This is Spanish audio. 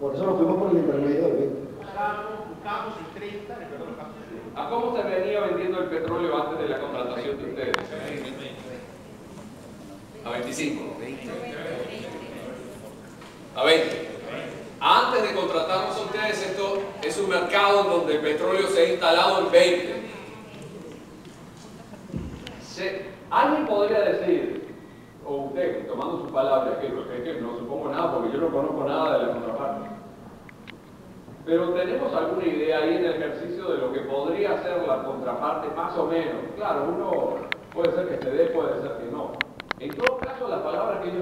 Por eso nos fuimos por el intermedio del 20. Buscamos el 30, recuerdo los casos. ¿A cómo se venía vendiendo el petróleo antes de la contratación de ustedes? A 25. A 20. Antes de contratarnos a ustedes, esto es un mercado donde el petróleo se ha instalado en 20. Se- alguien podría decir, tomando sus palabras, que, es que no supongo nada porque yo no conozco nada de la contraparte. Pero tenemos alguna idea ahí en el ejercicio de lo que podría ser la contraparte, más o menos. Claro, uno puede ser que se dé, puede ser que no. En todo caso, las palabras que ellos